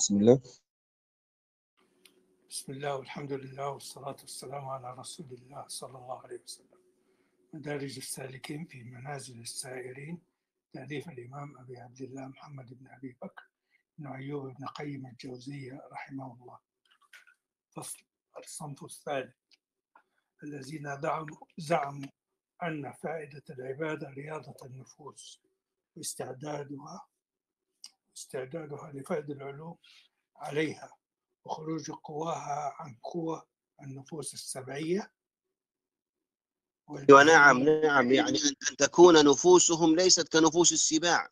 بسم الله. بسم الله والحمد لله والصلاة والسلام على رسول الله صلى الله عليه وسلم. مدارج السالكين في منازل السائرين تأليف الإمام أبي عبد الله محمد بن أبي بكر بن أيوب بن قيم الجوزية رحمه الله. فصل الصنف الثالث. الذين دعموا زعموا أن فائدة العبادة رياضة النفوس واستعدادها استعدادها لفائدة العلوم عليها وخروج قواها عن قوى النفوس السبعية أيوه نعم نعم يعني ان تكون نفوسهم ليست كنفوس السباع.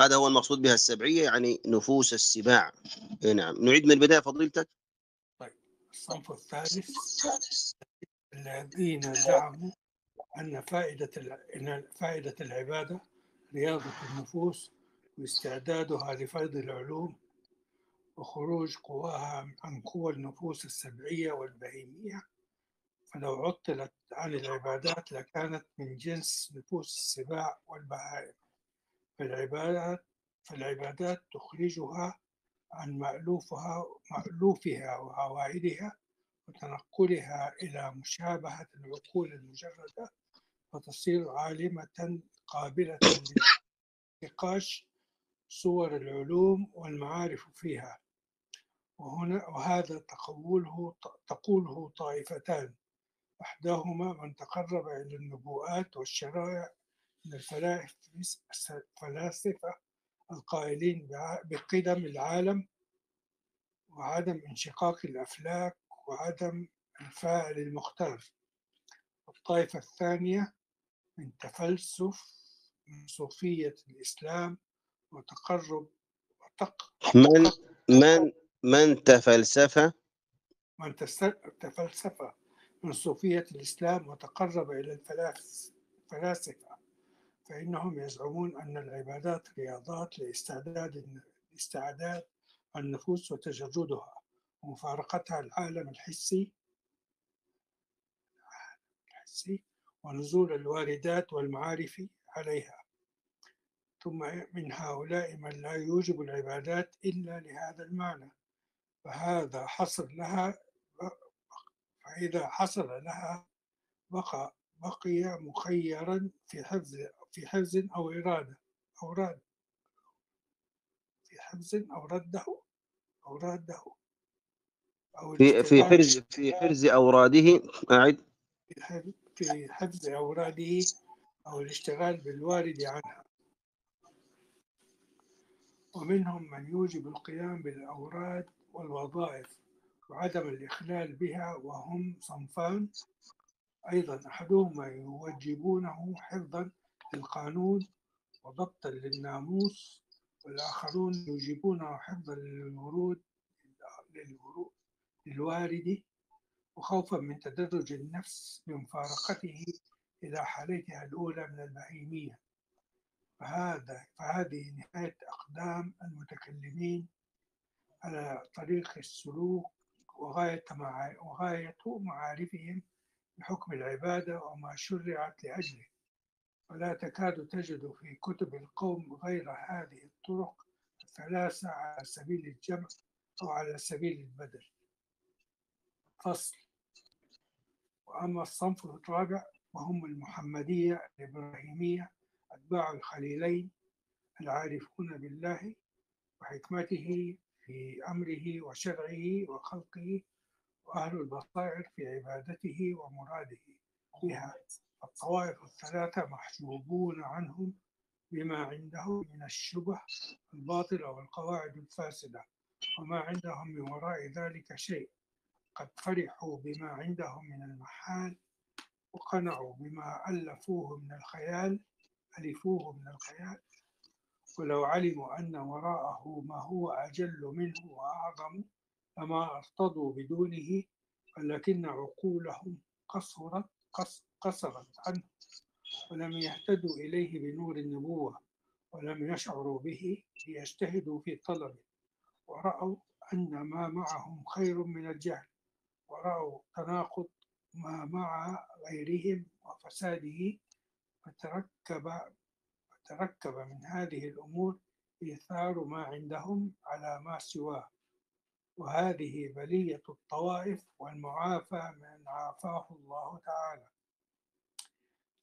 هذا هو المقصود بها السبعية يعني نفوس السباع. إيه نعم. نعيد من البداية فضيلتك. الصنف الثالث الذين زعموا أن فائدة أن فائدة العبادة رياضة النفوس واستعدادها لفرض العلوم وخروج قواها عن قوى النفوس السبعية والبهيمية. فلو عطلت عن العبادات لكانت من جنس نفوس السباع والبهائم. فالعبادات فالعبادات تخرجها عن مألوفها مألوفها وعوائدها وتنقلها إلى مشابهة العقول المجردة وتصير عالمة قابلة لنقاش صور العلوم والمعارف فيها. وهنا وهذا تقوله تقوله طائفتان. إحداهما من تقرب إلى النبوءات والشرائع من الفلاسفة القائلين بقدم العالم وعدم انشقاق الأفلاك وعدم الفاعل المختار. الطائفة الثانية من تفلسف من صوفية الإسلام وتقرب وتق من من من تفلسف؟ من تفلسف من صوفية الإسلام وتقرب إلى الفلاسفة فإنهم يزعمون أن العبادات رياضات لاستعداد استعداد النفوس وتجردها. ومفارقتها العالم الحسي الحسي ونزول الواردات والمعارف عليها. ثم من هؤلاء من لا يوجب العبادات إلا لهذا المعنى فهذا حصر لها فإذا حصل لها بقى بقي مخيرا في حفظ في حفظ أو إرادة أو راد في حفظ أو رده أو راده أو في في حرز في حرز في حفظ- في حفظ أوراده أو الاشتغال بالوارد عنها. ومنهم من يوجب القيام بالأوراد والوظائف وعدم الإخلال بها وهم صنفان. أيضا أحدهما يوجبونه حفظا للقانون وضبطا للناموس والآخرون يوجبونه حفظا للورود للورود للوارد وخوفا من تدرج النفس بمفارقته إلى حالتها الأولى من البهيمية فهذا فهذه نهاية أقدام المتكلمين على طريق السلوك وغاية مع وغاية معارفهم بحكم العبادة وما شرعت لأجله. ولا تكاد تجد في كتب القوم غير هذه الطرق الثلاثة على سبيل الجمع أو على سبيل البدل. فصل. وأما الصنف الرابع وهم المحمدية الإبراهيمية أتباع الخليلين العارفون بالله وحكمته في أمره وشرعه وخلقه وأهل البصائر في عبادته ومراده بها. الطوائف الثلاثة محجوبون عنهم بما عندهم من الشبه الباطلة والقواعد الفاسدة وما عندهم من وراء ذلك شيء. قد فرحوا بما عندهم من المحال وقنعوا بما ألفوه من الخيال ألفوه من الخيال. ولو علموا أن وراءه ما هو أجل منه وأعظم لما ارتضوا بدونه ولكن عقولهم قصرت قص- قصرت عنه. ولم يهتدوا إليه بنور النبوة ولم يشعروا به ليجتهدوا في طلبه. ورأوا أن ما معهم خير من الجهل. ورأوا تناقض ما مع غيرهم وفساده فتركب فتركب من هذه الأمور إيثار ما عندهم على ما سواه. وهذه بلية الطوائف والمعافى من عافاه الله تعالى.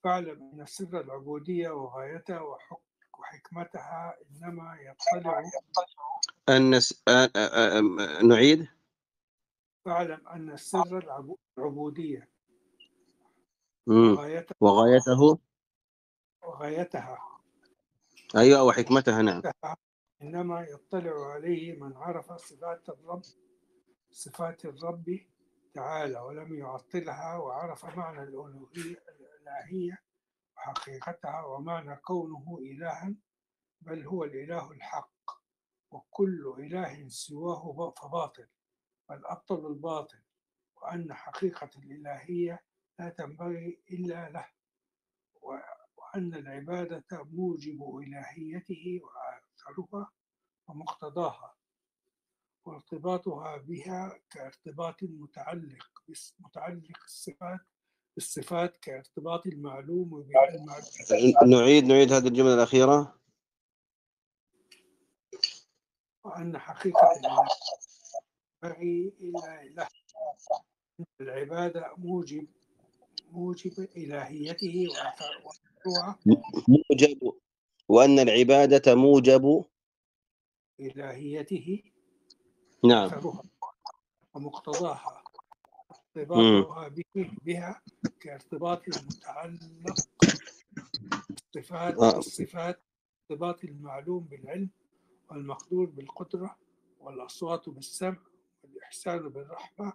فاعلم أن سر العبودية وغايتها وحك- وحكمتها إنما يطلع أن نعيد. فاعلم أن سر العبو- العبودية وغايته وغايتها. أيوة وحكمتها نعم. إنما يطلع عليه من عرف صفات الرب صفات الرب تعالى ولم يعطلها وعرف معنى الألوهية الإلهية وحقيقتها ومعنى كونه إلها بل هو الإله الحق وكل إله سواه فباطل بل أبطل الباطل وأن حقيقة الإلهية لا تنبغي إلا له. وأن العبادة موجب إلهيته وآثارها ومقتضاها وارتباطها بها كارتباط متعلق متعلق الصفات بالصفات كارتباط المعلوم نعيد نعيد هذه الجملة الأخيرة. وأن حقيقة الإله ينبغي إلا له العبادة موجب موجب إلهيته موجب وأن العبادة موجب إلهيته نعم. ومقتضاها ارتباطها به بها كارتباط المتعلق بالصفات آه. الصفات ارتباط المعلوم بالعلم والمقدور بالقدرة والأصوات بالسمع والإحسان بالرحمة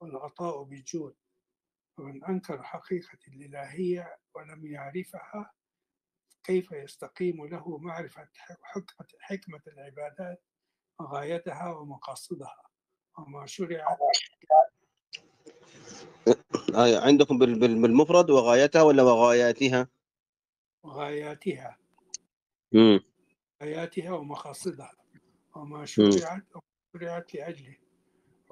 والعطاء بالجود. ومن أنكر حقيقة الإلهية ولم يعرفها كيف يستقيم له معرفة حكمة, العبادات وغايتها ومقاصدها وما شرعت آه، عندكم بال- بال- بالمفرد وغايتها ولا وغاياتها؟ وغاياتها مم. غاياتها ومقاصدها وما شرعت شرعت لأجله.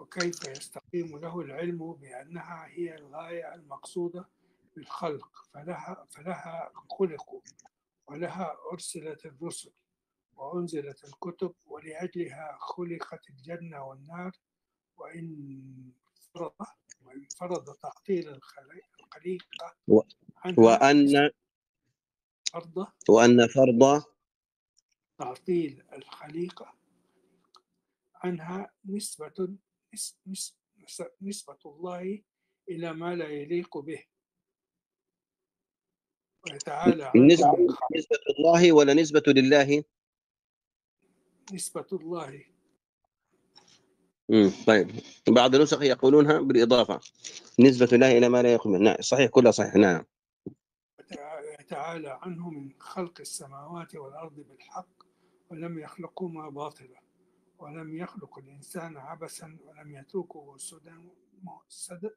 وكيف يستقيم له العلم بأنها هي الغاية المقصودة بالخلق فلها فلها خلقوا ولها أرسلت الرسل وأنزلت الكتب ولأجلها خلقت الجنة والنار وإن فرض وإن فرض تعطيل الخلي- الخليقة وأن فرض وأن فرض تعطيل الخليقة عنها نسبة نس- نس- نس- نسبة الله إلى ما لا يليق به. ويتعالى نسبة نسبة الله ولا نسبة لله؟ نسبة الله. مم. طيب. بعض النسخ يقولونها بالإضافة. نسبة الله إلى ما لا يقوم نعم صحيح كلها صحيح؟ نعم. يتعالى عنه من خلق السماوات والأرض بالحق ولم يخلقهما باطلا. ولم يخلق الإنسان عبثا ولم يتركه سدى م- سد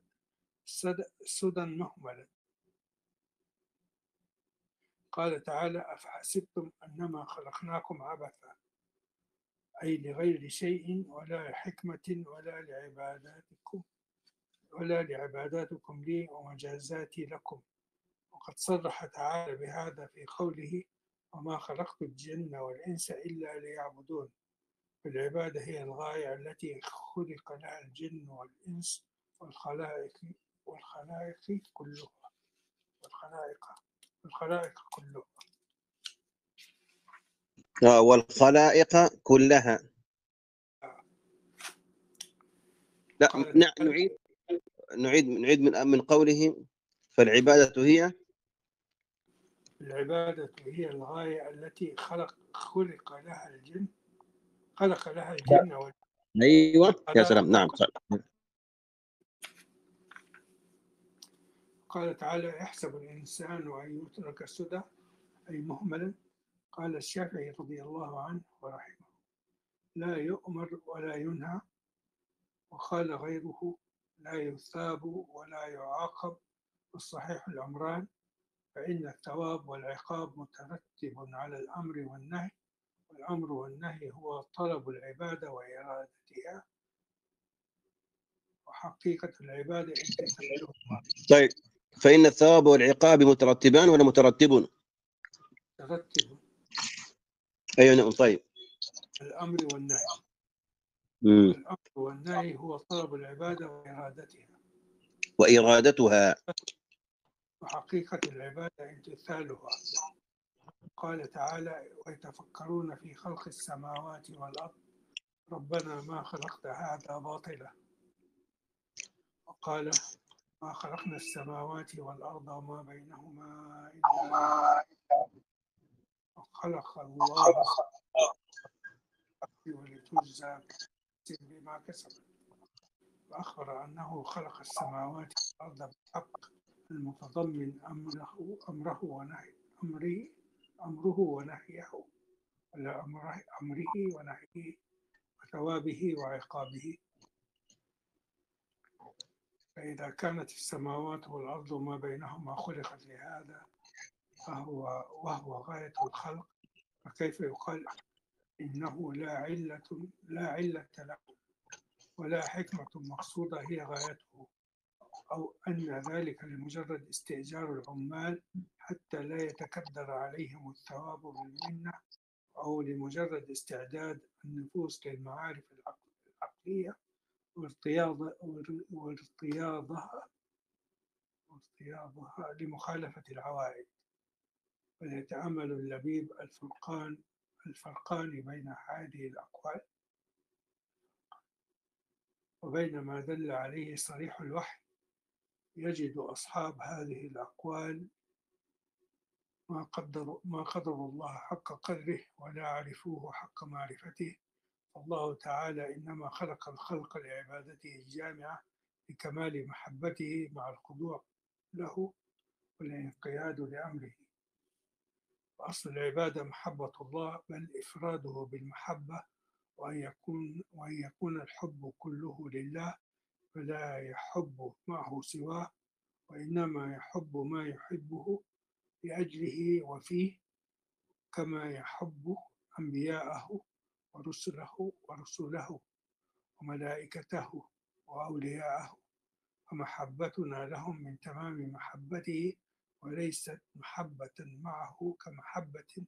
سد سدى مهملا قال تعالى أفحسبتم أنما خلقناكم عبثا. أي لغير شيء ولا حكمة ولا لعباداتكم ولا لعباداتكم لي ومجازاتي لكم. وقد صرح تعالى بهذا في قوله وما خلقت الجن والإنس إلا ليعبدون. فالعبادة هي الغاية التي خلق لها الجن والإنس والخلائق والخلائق كلها. والخلائق والخلائق كلها. آه، والخلائق كلها. لا نعيد نعيد نعيد من من قوله فالعبادة هي؟ العبادة هي الغاية التي خلق خلق لها الجن خلق لها الجن والإنس أيوة. يا سلام. نعم. قال تعالى يحسب الإنسان أن يترك سدى أي مهملا. قال الشافعي رضي الله عنه ورحمه لا يؤمر ولا ينهى وقال غيره لا يثاب ولا يعاقب. والصحيح الأمران فإن الثواب والعقاب مترتب على الأمر والنهي. والأمر والنهي هو طلب العبادة وإرادتها. وحقيقة العبادة طيب فإن الثواب والعقاب مترتبان ولا مترتب ترتب. أيوة نعم طيب. الأمر والنهي. مم. الأمر والنهي هو طلب العبادة وإرادتها. وإرادتها. وحقيقة العبادة امتثالها. قال تعالى ويتفكرون في خلق السماوات والأرض. ربنا ما خلقت هذا باطلا. وقال ما خلقنا السماوات والأرض وما بينهما إلا وخلق الله ولتجزى بما كسبت وأخبر أنه خلق السماوات والأرض بالحق المتضمن أمره أمره ونهي أمره أمره ونهيه أمره أمره ونهيه وثوابه وعقابه. فإذا كانت السماوات والأرض وما بينهما خلقت لهذا فهو وهو غاية الخلق فكيف يقال إنه لا علة لا علة له ولا حكمة مقصودة هي غايته. أو أن ذلك لمجرد استئجار العمال حتى لا يتكدر عليهم الثواب بالمنة أو لمجرد استعداد النفوس للمعارف العق- العقلية وارتياض وارتياضها وارتياضها لمخالفة العوائد. فليتأمل اللبيب الفرقان الفرقان بين هذه الأقوال. وبين ما دل عليه صريح الوحي يجد أصحاب هذه الأقوال ما قدروا ما قدروا الله حق قدره ولا عرفوه حق معرفته. فالله تعالى إنما خلق الخلق لعبادته الجامعة لكمال محبته مع الخضوع له والانقياد لأمره. وأصل العبادة محبة الله بل إفراده بالمحبة وأن يكون وأن يكون الحب كله لله فلا يحب معه سواه وإنما يحب ما يحبه لأجله وفيه كما يحب أنبياءه ورسله ورسله وملائكته وأولياءه فمحبتنا لهم من تمام محبته وليست محبة معه كمحبة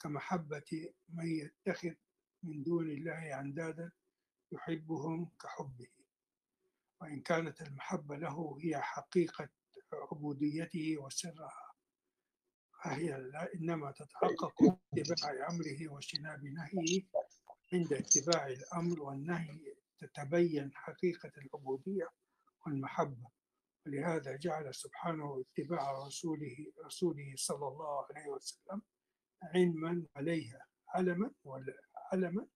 كمحبة من يتخذ من دون الله أندادا يحبهم كحبه. وإن كانت المحبة له هي حقيقة عبوديته وسرها. فهي لا إنما تتحقق باتباع أمره واجتناب نهيه. عند اتباع الأمر والنهي تتبين حقيقة العبودية والمحبة. ولهذا جعل سبحانه اتباع رسوله رسوله صلى الله عليه وسلم علما عليها علما ولا علما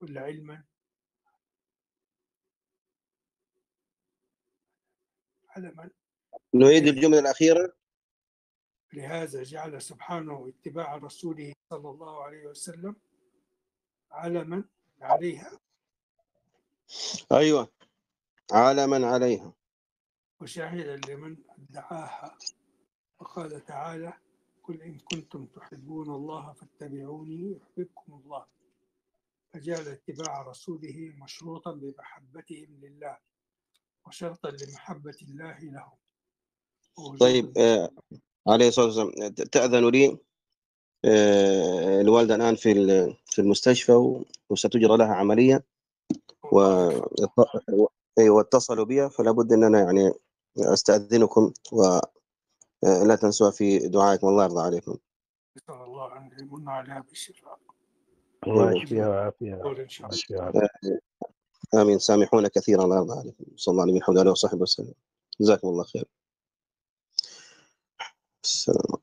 ولا علما علما نعيد الجملة الأخيرة. لهذا جعل سبحانه اتباع رسوله صلى الله عليه وسلم علما عليها. أيوة علما عليها. وشاهدا لمن ادعاها وقال تعالى قل إن كنتم تحبون الله فاتبعوني يحببكم الله. فجعل اتباع رسوله مشروطا بمحبتهم لله. وشرطا لمحبة الله ووجوب طيب آه عليه الصلاة والسلام. تأذن لي؟ آه الوالدة الآن في ال- في المستشفى وستجرى لها عملية و أيوة، واتصلوا بي فلا بد أن أنا يعني أستأذنكم ولا تنسوا في دعائكم. الله يرضى عليكم. نسأل الله أن يمن عليها بالشفاء الله يشفيها ويعافيها. آمين. سامحونا كثيرا الله يرضى عليكم صلى الله عليه وسلم. وصحبه وسلم جزاكم الله خير السلام